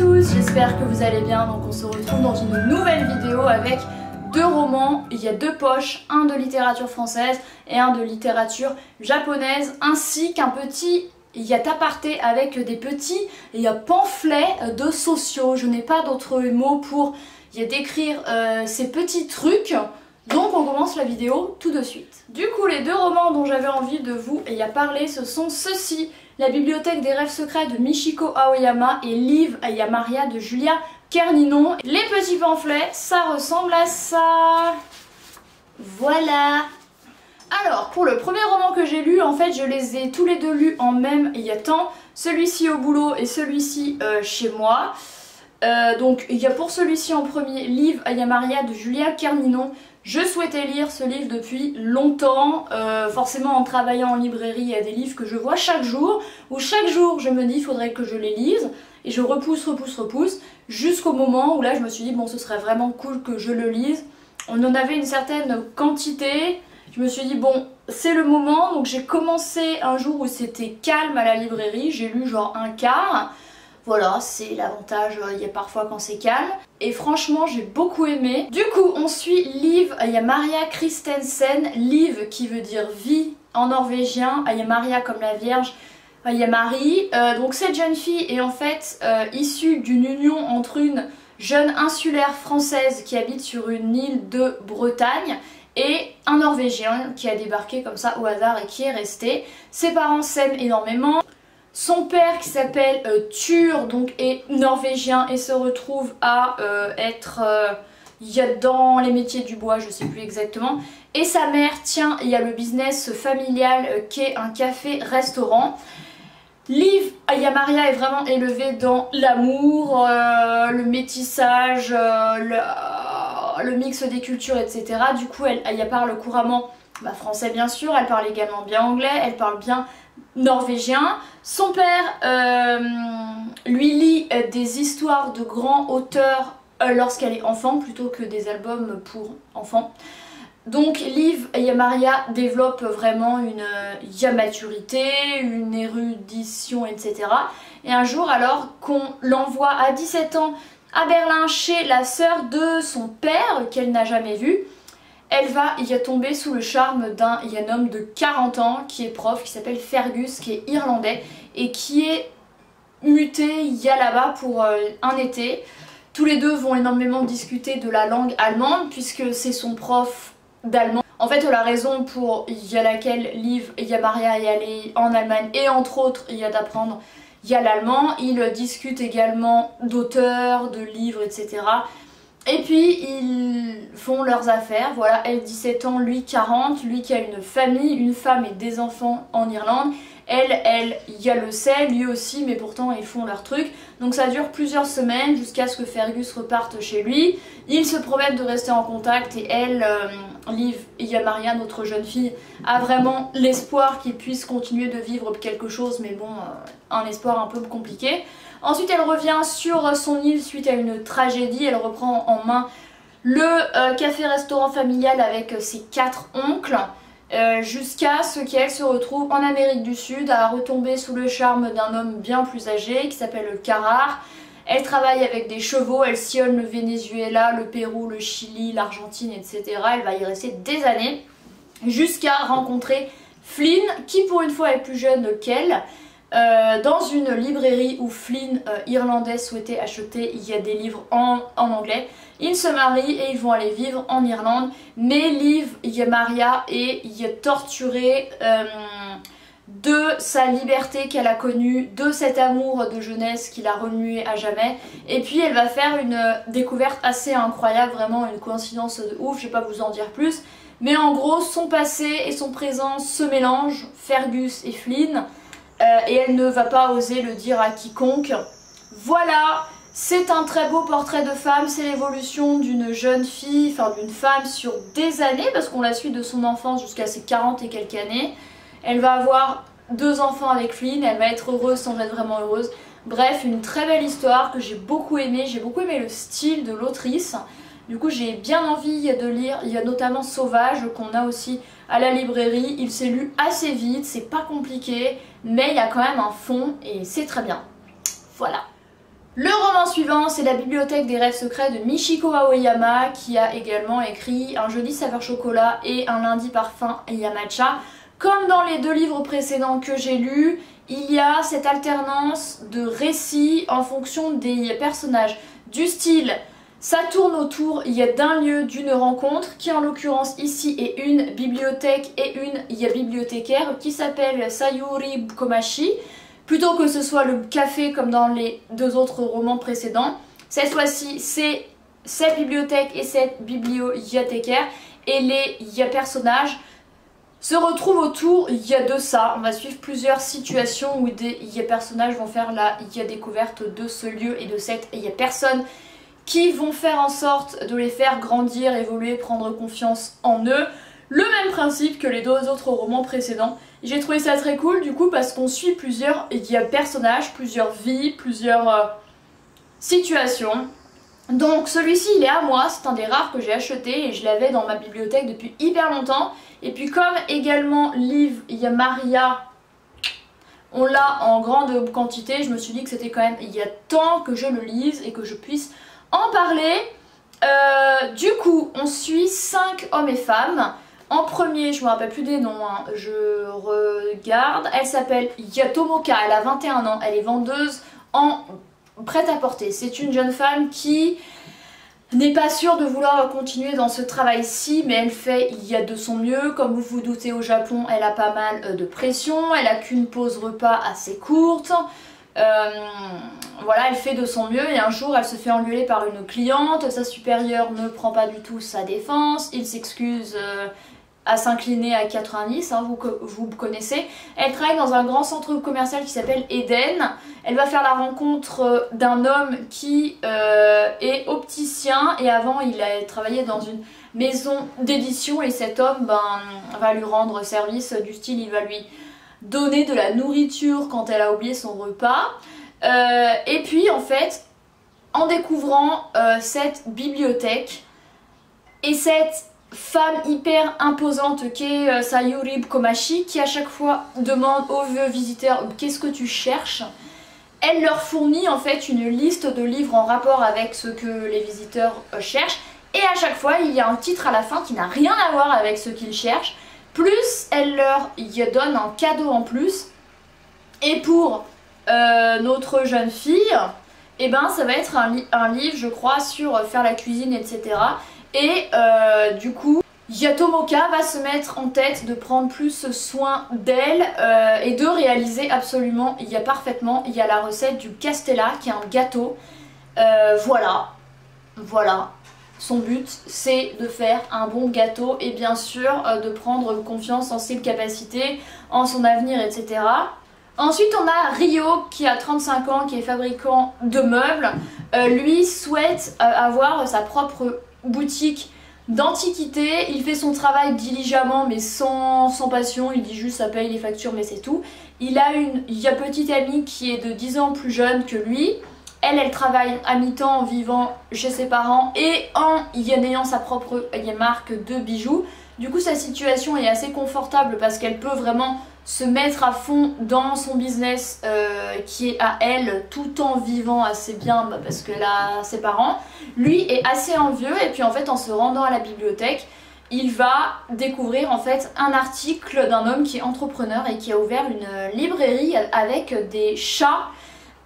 tous, j'espère que vous allez bien. Donc on se retrouve dans une nouvelle vidéo avec deux romans. Il y a deux poches, un de littérature française et un de littérature japonaise, ainsi qu'un petit il y a aparté avec des petits il y a pamphlets de sociaux. Je n'ai pas d'autres mots pour y décrire euh, ces petits trucs. Donc on commence la vidéo tout de suite. Du coup les deux romans dont j'avais envie de vous y parler ce sont ceux-ci. La bibliothèque des rêves secrets de Michiko Aoyama et Liv Ayamaria de Julia Kerninon. Les petits pamphlets, ça ressemble à ça. Voilà. Alors, pour le premier roman que j'ai lu, en fait, je les ai tous les deux lus en même il y a temps. Celui-ci au boulot et celui-ci euh, chez moi. Euh, donc, il y a pour celui-ci en premier Liv Ayamaria de Julia Kerninon. Je souhaitais lire ce livre depuis longtemps, euh, forcément en travaillant en librairie, il y a des livres que je vois chaque jour, où chaque jour je me dis faudrait que je les lise, et je repousse, repousse, repousse, jusqu'au moment où là je me suis dit bon ce serait vraiment cool que je le lise. On en avait une certaine quantité, je me suis dit bon c'est le moment, donc j'ai commencé un jour où c'était calme à la librairie, j'ai lu genre un quart, voilà, c'est l'avantage, euh, il y a parfois quand c'est calme. Et franchement, j'ai beaucoup aimé. Du coup, on suit Liv, il y a Maria Christensen, Liv qui veut dire vie en norvégien, il y a Maria comme la Vierge, il y a Marie. Euh, donc cette jeune fille est en fait euh, issue d'une union entre une jeune insulaire française qui habite sur une île de Bretagne et un Norvégien qui a débarqué comme ça au hasard et qui est resté. Ses parents s'aiment énormément. Son père qui s'appelle euh, Tur donc est norvégien et se retrouve à euh, être euh, dans les métiers du bois, je sais plus exactement. Et sa mère, tiens, il y a le business familial qui est un café-restaurant. Liv Ayamaria est vraiment élevée dans l'amour, le métissage, le, le, mix des cultures, etc. Du coup, elle, elle parle couramment bah, français bien sûr, elle parle également bien anglais, elle parle bien norvégien. Son père euh, lui lit euh, des histoires de grands auteurs euh, lorsqu'elle est enfant plutôt que des albums pour enfants. Donc Liv Yamaria développe vraiment une maturité, une érudition, etc. Et un jour alors qu'on l'envoie à 17 ans à Berlin chez la sœur de son père qu'elle n'a jamais vu, elle va y tomber sous le charme d'un homme de 40 ans qui est prof, qui s'appelle Fergus, qui est irlandais et qui est muté y a là-bas pour euh, un été. Tous les deux vont énormément discuter de la langue allemande puisque c'est son prof d'allemand. En fait, la raison pour y a laquelle Liv et Maria est allée en Allemagne et entre autres, y a d'apprendre y a l'allemand. Ils discutent également d'auteurs, de livres, etc. Et puis ils font leurs affaires, voilà, elle 17 ans, lui 40, lui qui a une famille, une femme et des enfants en Irlande. Elle, elle, il y a le sait, lui aussi, mais pourtant ils font leur truc. Donc ça dure plusieurs semaines jusqu'à ce que Fergus reparte chez lui. Ils se promettent de rester en contact et elle, euh, Liv, il y a Maria, notre jeune fille, a vraiment l'espoir qu'ils puissent continuer de vivre quelque chose, mais bon, euh, un espoir un peu compliqué. Ensuite, elle revient sur son île suite à une tragédie. Elle reprend en main le euh, café-restaurant familial avec ses quatre oncles. Euh, jusqu'à ce qu'elle se retrouve en Amérique du Sud à retomber sous le charme d'un homme bien plus âgé qui s'appelle Carrar. Elle travaille avec des chevaux, elle sillonne le Venezuela, le Pérou, le Chili, l'Argentine, etc. Elle va y rester des années jusqu'à rencontrer Flynn qui pour une fois est plus jeune qu'elle euh, dans une librairie où Flynn, euh, irlandais, souhaitait acheter, il y a des livres en, anglais. Ils se marient et ils vont aller vivre en Irlande. Mais Liv, Maria et il est torturée euh, de sa liberté qu'elle a connue, de cet amour de jeunesse qui l'a remué à jamais. Et puis elle va faire une découverte assez incroyable, vraiment une coïncidence de ouf, je vais pas vous en dire plus. Mais en gros, son passé et son présent se mélangent, Fergus et Flynn. Euh, et elle ne va pas oser le dire à quiconque. Voilà, c'est un très beau portrait de femme, c'est l'évolution d'une jeune fille, enfin d'une femme sur des années, parce qu'on la suit de son enfance jusqu'à ses 40 et quelques années. Elle va avoir deux enfants avec Flynn, elle va être heureuse sans être vraiment heureuse. Bref, une très belle histoire que j'ai beaucoup aimée, j'ai beaucoup aimé le style de l'autrice. Du coup j'ai bien envie de lire, il y a notamment Sauvage qu'on a aussi à la librairie, il s'est lu assez vite, c'est pas compliqué, mais il y a quand même un fond et c'est très bien. Voilà. Le roman suivant, c'est La bibliothèque des rêves secrets de Michiko Aoyama qui a également écrit Un jeudi saveur chocolat et Un lundi parfum Yamacha. Comme dans les deux livres précédents que j'ai lus, il y a cette alternance de récits en fonction des personnages. Du style, ça tourne autour d'un lieu, d'une rencontre, qui en l'occurrence ici est une bibliothèque et une y a bibliothécaire qui s'appelle Sayuri Komashi plutôt que ce soit le café comme dans les deux autres romans précédents. Cette fois-ci, c'est cette bibliothèque et cette bibliothécaire et les personnages se retrouvent autour il y a de ça. On va suivre plusieurs situations où des y personnages vont faire la y a découverte de ce lieu et de cette y a personnes qui vont faire en sorte de les faire grandir, évoluer, prendre confiance en eux. Le même principe que les deux autres romans précédents. J'ai trouvé ça très cool du coup parce qu'on suit plusieurs il y a personnages, plusieurs vies, plusieurs euh, situations. Donc celui-ci il est à moi, c'est un des rares que j'ai acheté et je l'avais dans ma bibliothèque depuis hyper longtemps. Et puis comme également livre, il y a Maria, on l'a en grande quantité, je me suis dit que c'était quand même, il y a temps que je le lise et que je puisse en parler. Euh, du coup, on suit 5 hommes et femmes en premier, je me rappelle plus des noms, hein. je regarde. Elle s'appelle Yatomoka, elle a 21 ans, elle est vendeuse en prêt-à-porter. C'est une jeune femme qui n'est pas sûre de vouloir continuer dans ce travail-ci, mais elle fait il y a de son mieux. Comme vous vous doutez, au Japon, elle a pas mal euh, de pression, elle a qu'une pause repas assez courte. Euh, voilà, elle fait de son mieux et un jour elle se fait engueuler par une cliente, sa supérieure ne prend pas du tout sa défense, il s'excuse euh, à s'incliner à 90, hein, vous, vous connaissez. Elle travaille dans un grand centre commercial qui s'appelle Eden. Elle va faire la rencontre euh, d'un homme qui est opticien et avant il a travaillé dans une maison d'édition et cet homme ben, va lui rendre service du style il va lui donner de la nourriture quand elle a oublié son repas. Euh, et puis en fait, en découvrant cette bibliothèque et cette femme hyper imposante qu'est euh, Sayuri Komashi qui à chaque fois demande aux visiteurs qu'est-ce que tu cherches? Elle leur fournit en fait une liste de livres en rapport avec ce que les visiteurs euh, cherchent. Et à chaque fois il y a un titre à la fin qui n'a rien à voir avec ce qu'ils cherchent plus elle leur y donne un cadeau en plus et pour euh, notre jeune fille eh ben ça va être un, livre je crois sur faire la cuisine etc et euh, du coup, Yatomoka va se mettre en tête de prendre plus soin d'elle euh, et de réaliser absolument, il y a parfaitement, il y a la recette du castella qui est un gâteau. Euh, voilà, voilà. Son but c'est de faire un bon gâteau et bien sûr de prendre confiance en ses capacités, en son avenir, etc. Ensuite on a Rio qui a 35 ans, qui est fabricant de meubles. lui souhaite avoir sa propre boutique d'antiquité. Il fait son travail diligemment mais sans, passion. Il dit juste ça paye les factures mais c'est tout. Il a une il a petite amie qui est de 10 ans plus jeune que lui. Elle, elle travaille à mi-temps en vivant chez ses parents et en y ayant sa propre marque de bijoux. Du coup, sa situation est assez confortable parce qu'elle peut vraiment se mettre à fond dans son business euh, qui est à elle tout en vivant assez bien bah, parce qu'elle a ses parents. Lui est assez envieux et puis en fait en se rendant à la bibliothèque, il va découvrir en fait un article d'un homme qui est entrepreneur et qui a ouvert une librairie avec des chats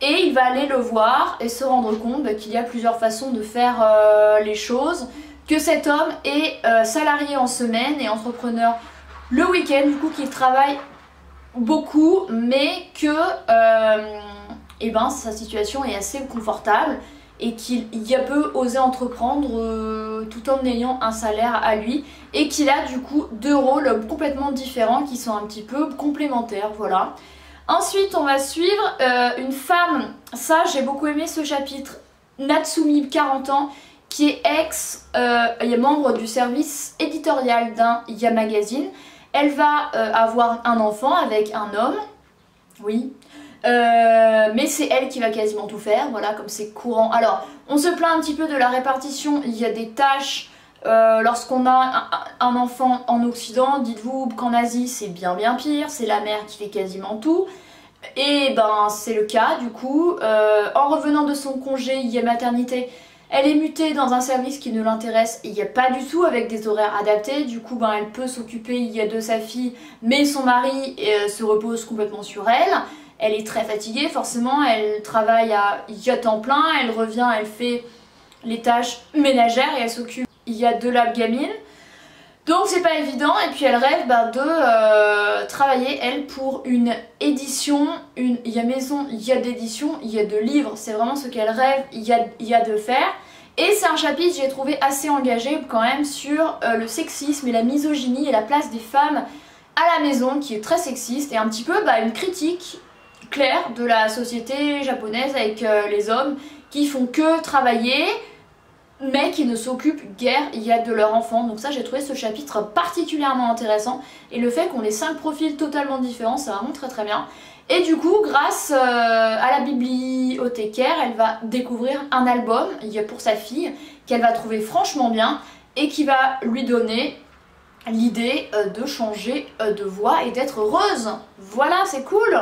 et il va aller le voir et se rendre compte bah, qu'il y a plusieurs façons de faire euh, les choses, que cet homme est euh, salarié en semaine et entrepreneur le week-end, du coup qu'il travaille beaucoup, mais que euh, eh ben, sa situation est assez confortable et qu'il y a peu osé entreprendre tout en ayant un salaire à lui et qu'il a du coup deux rôles complètement différents qui sont un petit peu complémentaires, voilà. Ensuite, on va suivre euh, une femme, ça j'ai beaucoup aimé ce chapitre, Natsumi, 40 ans, qui est ex, est membre du service éditorial d'un Ya Magazine. Elle va euh, avoir un enfant avec un homme, oui, euh, mais c'est elle qui va quasiment tout faire, voilà, comme c'est courant. Alors, on se plaint un petit peu de la répartition, il y a des tâches euh, lorsqu'on a un, enfant en Occident, dites-vous qu'en Asie c'est bien bien pire, c'est la mère qui fait quasiment tout. Et ben c'est le cas du coup. Euh, en revenant de son congé, y a maternité. Elle est mutée dans un service qui ne l'intéresse, pas du tout avec des horaires adaptés. Du coup, ben, elle peut s'occuper de sa fille, mais son mari euh, se repose complètement sur elle. Elle est très fatiguée, forcément. Elle travaille à y temps plein. Elle revient, elle fait les tâches ménagères et elle s'occupe il y a de la gamine. Donc c'est pas évident et puis elle rêve bah, de euh, travailler elle pour une édition, une, il y a maison, il y a d'édition, il y a de livres, c'est vraiment ce qu'elle rêve, il y a, il y a de faire. Et c'est un chapitre j'ai trouvé assez engagé quand même sur euh, le sexisme et la misogynie et la place des femmes à la maison qui est très sexiste et un petit peu bah, une critique claire de la société japonaise avec euh, les hommes qui font que travailler, mais qui ne s'occupent guère il y a de leur enfant. Donc ça j'ai trouvé ce chapitre particulièrement intéressant et le fait qu'on ait cinq profils totalement différents, c'est vraiment très très bien. Et du coup, grâce euh, à la bibliothécaire, elle va découvrir un album pour sa fille qu'elle va trouver franchement bien et qui va lui donner l'idée euh, de changer euh, de voix et d'être heureuse. Voilà, c'est cool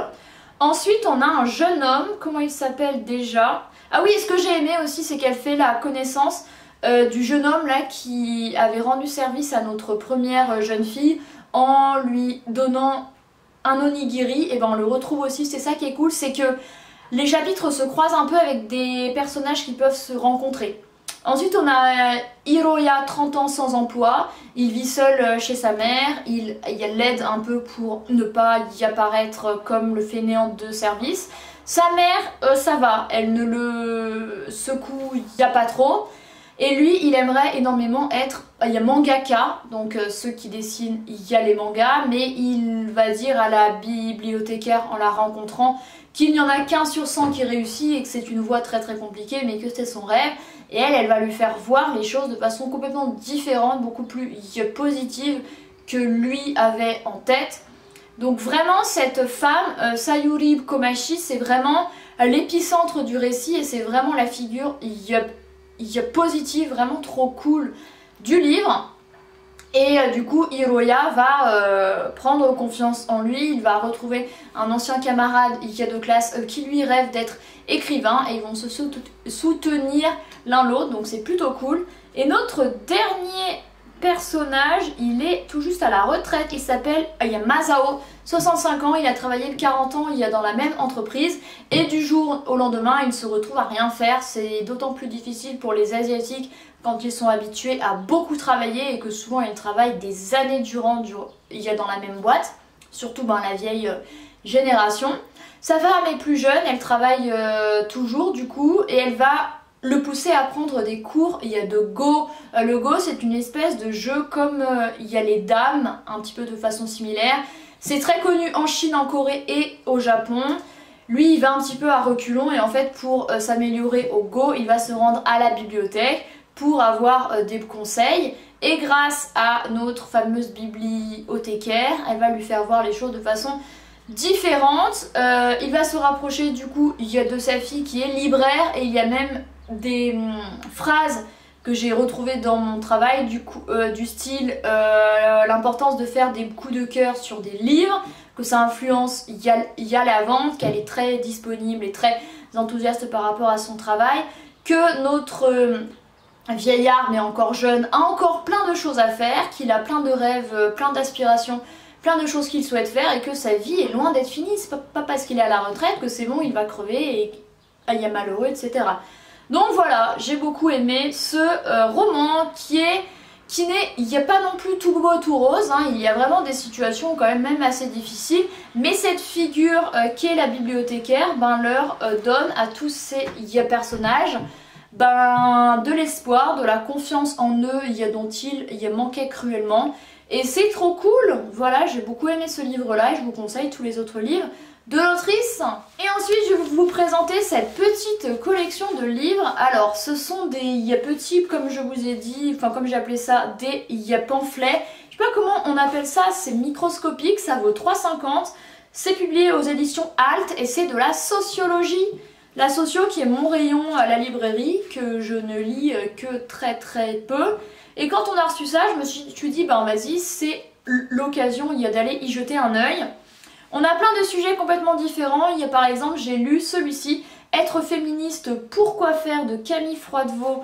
Ensuite, on a un jeune homme, comment il s'appelle déjà? Ah oui, ce que j'ai aimé aussi, c'est qu'elle fait la connaissance euh, du jeune homme là qui avait rendu service à notre première euh, jeune fille en lui donnant un onigiri. Et ben on le retrouve aussi, c'est ça qui est cool, c'est que les chapitres se croisent un peu avec des personnages qui peuvent se rencontrer. Ensuite, on a euh, Hiroya, 30 ans sans emploi. Il vit seul chez sa mère. Il l'aide un peu pour ne pas y apparaître comme le fainéant de service. Sa mère, euh, ça va, elle ne le secoue, n'y a pas trop. Et lui, il aimerait énormément être, il y a mangaka, donc euh, ceux qui dessinent, il y a les mangas, mais il va dire à la bibliothécaire en la rencontrant qu'il n'y en a qu'un sur 100 qui réussit et que c'est une voie très très compliquée, mais que c'est son rêve. Et elle, elle va lui faire voir les choses de façon complètement différente, beaucoup plus positive que lui avait en tête. Donc vraiment cette femme, euh, Sayuri Komashi, c'est vraiment l'épicentre du récit et c'est vraiment la figure y positive, vraiment trop cool du livre. Et euh, du coup, Hiroya va euh, prendre confiance en lui, il va retrouver un ancien camarade de classe qui lui rêve d'être écrivain et ils vont se soutenir l'un l'autre, donc c'est plutôt cool. Et notre dernier personnage, il est tout juste à la retraite, il s'appelle Masao, 65 ans, il a travaillé de 40 ans il y a dans la même entreprise. Et du jour au lendemain, il se retrouve à rien faire. C'est d'autant plus difficile pour les Asiatiques quand ils sont habitués à beaucoup travailler et que souvent ils travaillent des années durant il y a dans la même boîte, surtout ben, la vieille euh, génération. Sa femme est plus jeune, elle travaille euh, toujours du coup. Et elle va le pousser à prendre des cours. Il y a de Go. Euh, le Go, c'est une espèce de jeu comme euh, il y a les dames, un petit peu de façon similaire. C'est très connu en Chine, en Corée et au Japon. Lui, il va un petit peu à reculons et en fait, pour euh, s'améliorer au Go, il va se rendre à la bibliothèque pour avoir des conseils. Et grâce à notre fameuse bibliothécaire, elle va lui faire voir les choses de façon différente. il va se rapprocher du coup, il y a de sa fille qui est libraire et il y a même des hum, phrases que j'ai retrouvées dans mon travail du, coup, euh, du style euh, l'importance de faire des coups de cœur sur des livres, que ça influence y a, y a la vente, qu'elle est très disponible et très enthousiaste par rapport à son travail, que notre hum, vieillard mais encore jeune a encore plein de choses à faire, qu'il a plein de rêves, euh, plein d'aspirations, plein de choses qu'il souhaite faire et que sa vie est loin d'être finie. C'est pas, parce qu'il est à la retraite que c'est bon, il va crever et il y a malheureux, etc. Donc voilà, j'ai beaucoup aimé ce euh, roman qui est qui n'est, il n'y a pas non plus tout beau tout rose, hein. il y a vraiment des situations quand même assez difficiles, mais cette figure euh, qui est la bibliothécaire, ben leur euh, donne à tous ces personnages ben, de l'espoir, de la confiance en eux y a dont ils il y a manqué cruellement, et c'est trop cool, voilà j'ai beaucoup aimé ce livre là et je vous conseille tous les autres livres de l'autrice. Et ensuite, je vais vous présenter cette petite collection de livres. Alors, ce sont des petits, comme je vous ai dit, enfin comme j'ai appelé ça, des pamphlets. Je sais pas comment on appelle ça, c'est microscopique, ça vaut 3,50. C'est publié aux éditions Alt et c'est de la sociologie. La socio qui est mon rayon à la librairie, que je ne lis que très très peu. Et quand on a reçu ça, je me suis, dit, ben vas-y, c'est l'occasion d'aller y jeter un œil. On a plein de sujets complètement différents. Il y a par exemple, j'ai lu celui-ci, Être féministe, pourquoi faire de Camille Froidevaux.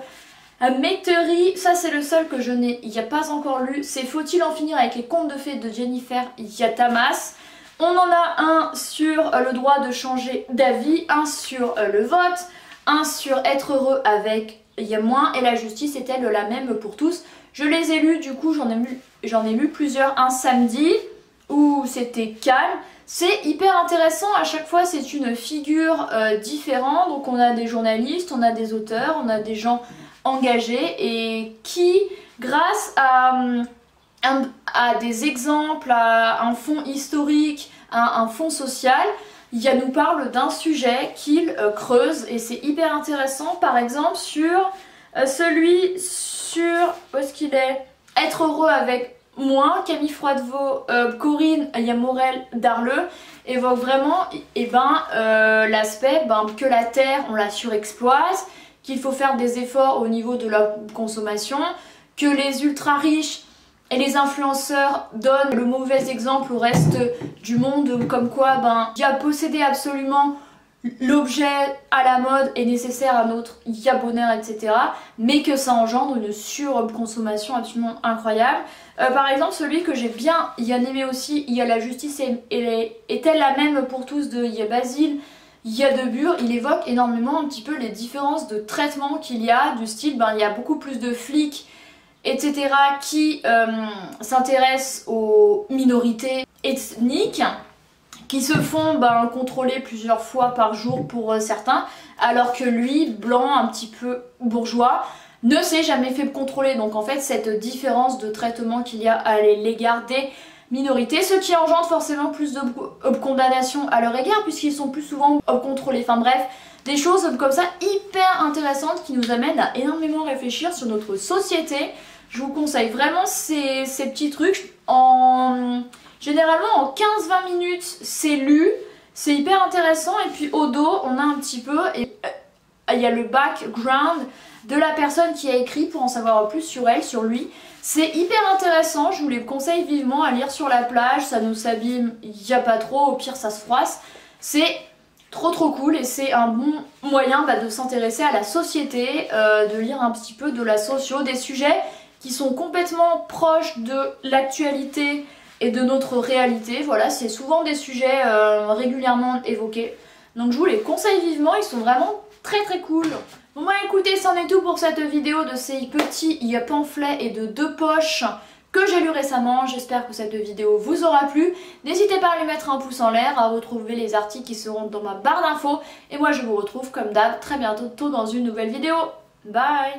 Métairie, ça c'est le seul que je n'ai pas encore lu. C'est Faut-il en finir avec les contes de fées de Jennifer Yatamas? On en a un sur le droit de changer d'avis, un sur euh, le vote, un sur être heureux avec il y a moins et la justice est-elle la même pour tous? Je les ai lus, du coup j'en ai, ai lu plusieurs un samedi où c'était calme. C'est hyper intéressant, à chaque fois c'est une figure euh, différente, donc on a des journalistes, on a des auteurs, on a des gens engagés et qui, grâce à, à des exemples, à un fond historique, à un fond social, il nous parle d'un sujet qu'il euh, creuse. Et c'est hyper intéressant par exemple sur euh, celui sur est-ce qu'il est? Être heureux avec moi Camille Froidevaux euh, Corinne Yamorel Darleux évoque vraiment et eh ben, l'aspect ben, que la terre on la surexploite qu'il faut faire des efforts au niveau de la consommation que les ultra riches et les influenceurs donnent le mauvais exemple au reste du monde, comme quoi, ben, il y a posséder absolument l'objet à la mode est nécessaire à notre y bonheur, etc. Mais que ça engendre une surconsommation absolument incroyable. Euh, par exemple, celui que j'ai bien y a aimé aussi, il y a la justice est-elle la même pour tous de y a Basile, il y a de Bure, il évoque énormément un petit peu les différences de traitement qu'il y a, du style, ben, il y a beaucoup plus de flics etc., qui euh, s'intéressent aux minorités ethniques, qui se font ben, contrôler plusieurs fois par jour pour euh, certains, alors que lui, blanc, un petit peu bourgeois, ne s'est jamais fait contrôler. Donc en fait, cette différence de traitement qu'il y a à l'égard des minorités, ce qui engendre forcément plus de condamnations à leur égard, puisqu'ils sont plus souvent contrôlés. Enfin bref, des choses comme ça hyper intéressantes qui nous amènent à énormément réfléchir sur notre société, je vous conseille vraiment ces, petits trucs. En, généralement en 15-20 minutes c'est lu, c'est hyper intéressant et puis au dos on a un petit peu et euh, il y a le background de la personne qui a écrit pour en savoir plus sur elle, sur lui. C'est hyper intéressant, je vous les conseille vivement à lire sur la plage, ça nous s'abîme, il n'y a pas trop, au pire ça se froisse. C'est trop trop cool et c'est un bon moyen bah, de s'intéresser à la société, euh, de lire un petit peu de la socio, des sujets qui sont complètement proches de l'actualité et de notre réalité. Voilà, c'est souvent des sujets euh, régulièrement évoqués. Donc je vous les conseille vivement, ils sont vraiment très très cool. Bon bah écoutez, c'en est tout pour cette vidéo de ces petits pamphlets et de deux poches que j'ai lu récemment. J'espère que cette vidéo vous aura plu. N'hésitez pas à lui mettre un pouce en l'air, à retrouver les articles qui seront dans ma barre d'infos. Et moi je vous retrouve comme d'hab très bientôt dans une nouvelle vidéo. Bye